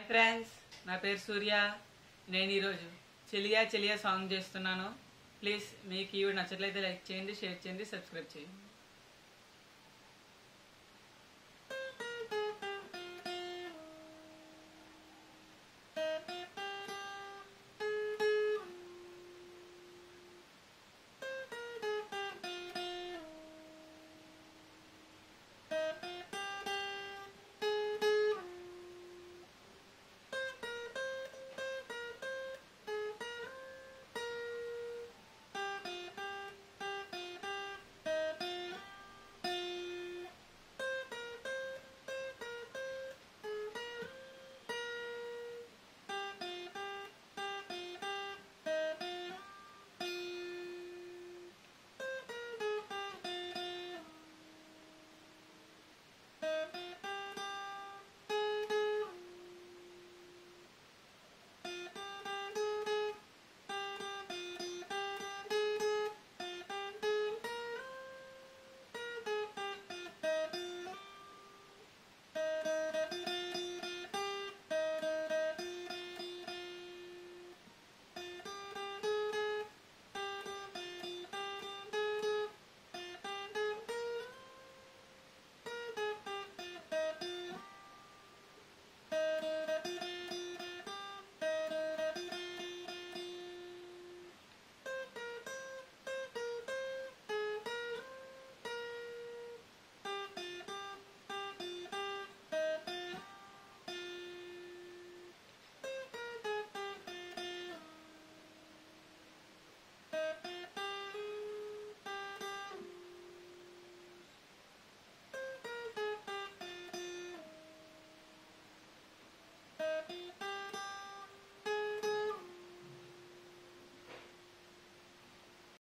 Hi friends నా పేరు సూర్య. నేను ఈరోజు చెలియా చెలియా సాంగ్ చేస్తున్నాను. ప్లీజ్ మీకు ఈ వీడియో నచ్చట్లయితే లైక్ చేయండి షేర్ చేయండి సబ్స్క్రైబ్ చేయండి.